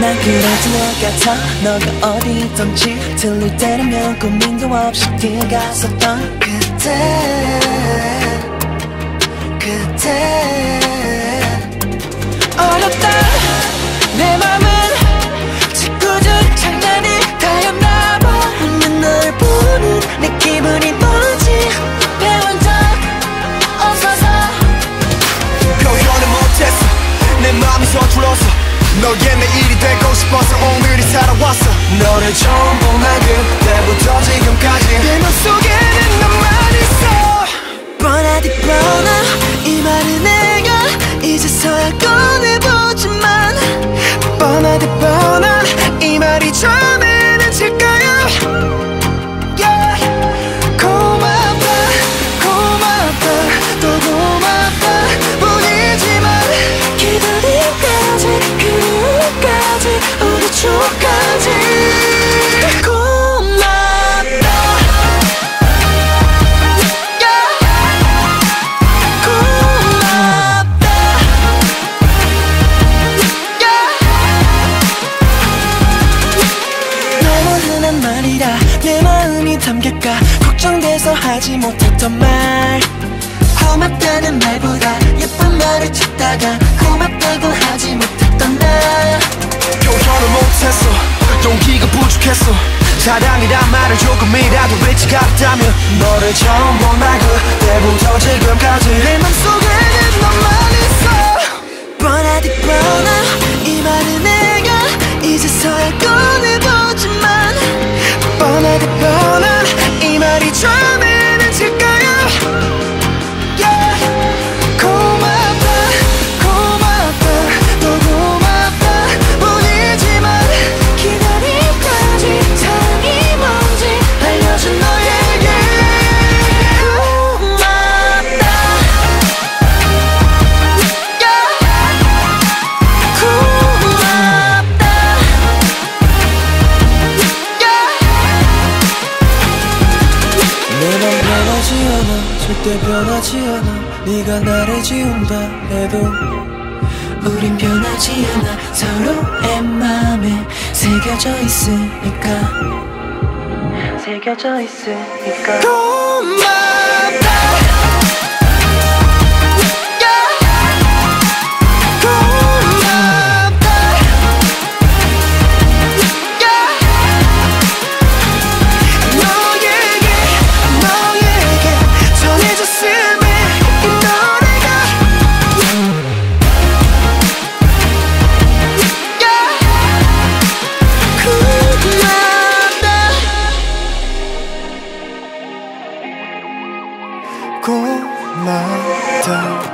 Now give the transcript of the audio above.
난 그래도 너 같아. 너가 어디 있던지 들릴 때라면 고민도 없이 뛰어갔었던 그때 담길까 걱정돼서 하지 못했던 말. 고맙다는 말보다 예쁜 말을 찾다가 고맙다고 하지 못했던 나. 표현을 못했어. 용기가 부족했어. 사랑이란 말을 조금이라도 외치가 없다면 너를 처음 본 날 그때부터 지금까지 내 맘속에는 너만 있어. 뻔하디 뻔하 이 말은 내가 이제서야 꺼 절대 변하지 않아. 네가 나를 지운다 해도 우린 변하지 않아. 서로의 맘에 새겨져 있으니까. 새겨져 있으니까. 고맙다 나다